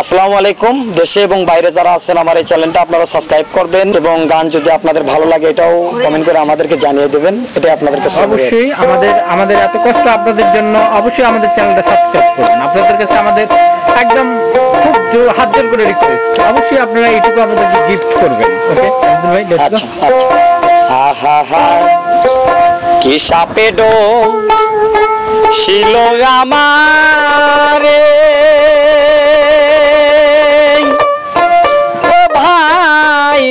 আসসালামু আলাইকুম। দেশে এবং বাইরে যারা আছেন আমার এই চ্যানেলটা আপনারা সাবস্ক্রাইব করবেন এবং গান যদি আপনাদের ভালো লাগে এটাও কমেন্ট করে আমাদেরকে জানিয়ে দেবেন। এটাই আপনাদের কাছে অবশ্যই আমাদের আমাদের এত কষ্ট আপনাদের জন্য অবশ্যই আমাদের চ্যানেলটা সাবস্ক্রাইব করবেন। আপনাদের কাছে আমাদের একদম খুব জোর হাত জোর করে রিকোয়েস্ট অবশ্যই আপনারা এইটুকু আমাদেরকে গিফট করবেন। ওকে ভাই আচ্ছা আচ্ছা। আহা হা। কি সাপে ডোম শিল আমারে?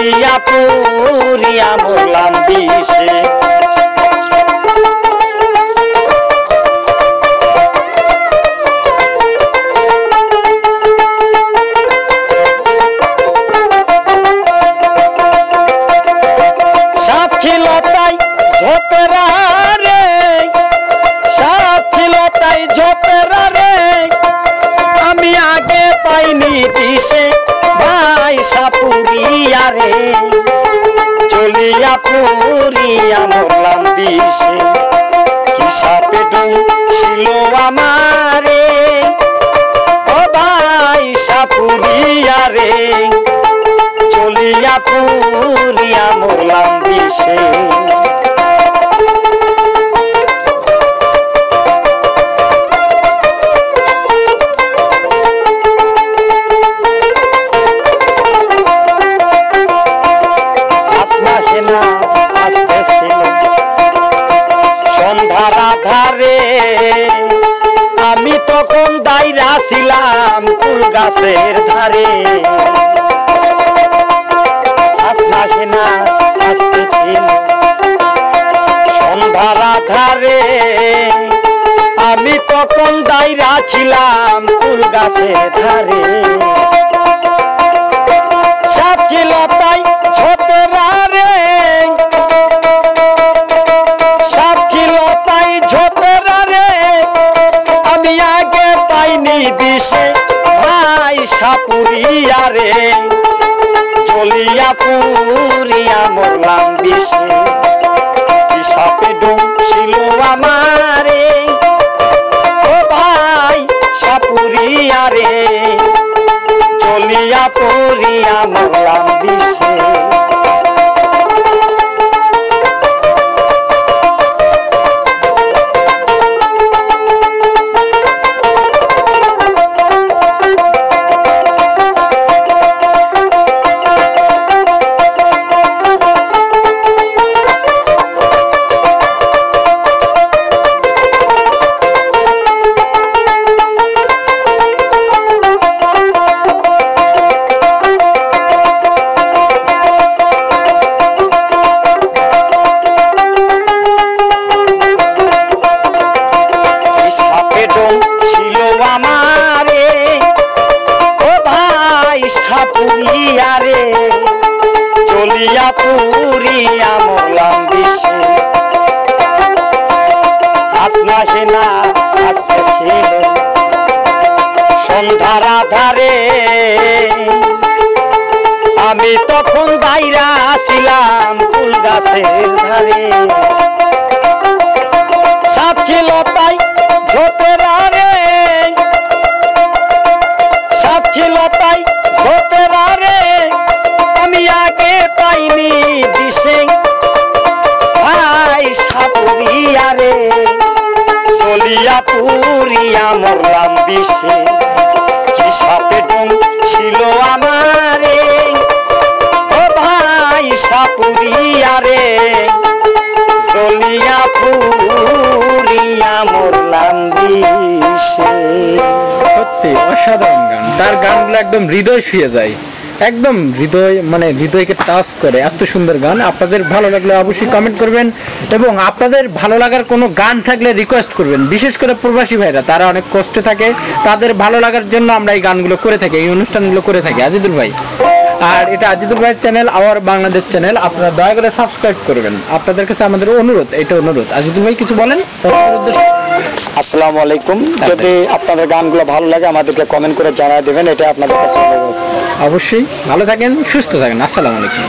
চলিয়া পুরিয়া মরলাম বিষে। সাপ ছিল তাই ঝোপেরা রে, সাপ ছিল তাই ঝোপেরা রে। আমি সাপুরিয়া রে। চলিয়া পুরিয়া মরলাম বিষে। কি সাপে ডুম ছিল আমারে? ও ভাই সাপুরিয়া রে। চলিয়া পুরিয়া মরলাম বিষে। ছিলাম ফুল গাছের ধারে। আসনা না আসতেছিল সন্ধ্যার ধারে আমি তখন দাইরা ছিলাম ফুল গাছের ধারে। পাইনি দিশে ভাই সাপুরিয়া রে। চলিয়া পুরিয়া মরলাম বিষে সাপে ডুম ছিল আমারে। ও ভাই সাপুরিয়া রে চলিয়া পড়িয়া মরলাম বিষে। আমারে, ও ভাই সাপুরিয়া রে, চলিয়া পুরিয়া মরলাম বিষে হাসনা হেনা হাসতে ছিল সন্ধ্যার আধারে। আমি তখন বাইরা আসিলাম ফুল গাছের ধারে। সাপ ছিল দিশে ভাই সাপুরিয়া রে, চলিয়া পুরিয়া মরলাম বিষে। কি সাপে ডোম ছিল আমারে? ও ভাই সাপুরিয়া রে, চলিয়া পুরিয়া মরলাম বিষে। সত্যি, অসাধারণ গান। তার গানগুলো একদম হৃদয় ছুঁয়ে যায়। একদম হৃদয় মানে হৃদয়কে টাচ করে, এত সুন্দর গান। আপনাদের ভালো লাগলে অবশ্যই কমেন্ট করবেন এবং আপনাদের ভালো লাগার কোনো গান থাকলে রিকোয়েস্ট করবেন। বিশেষ করে প্রবাসী ভাইরা, তারা অনেক কষ্টে থাকে, তাদের ভালো লাগার জন্য আমরা এই গানগুলো করে থাকি, এই অনুষ্ঠানগুলো করে থাকি। আজিদুল ভাই, আর এটা আজিদুল ভাইয়ের চ্যানেল আওয়ার বাংলাদেশ চ্যানেল আপনারা দয়া করে সাবস্ক্রাইব করবেন। আপনাদের কাছে আমাদের অনুরোধ, এটা অনুরোধ। আজিদুল ভাই, কিছু বলেন? আসসালামু আলাইকুম। যদি আপনাদের গানগুলো ভালো লাগে, আমাদেরকে কমেন্ট করে জানিয়ে দেবেন এটা আপনাদের কাছে অনুরোধ। অবশ্যই ভালো থাকেন সুস্থ থাকেন। আসসালামু আলাইকুম।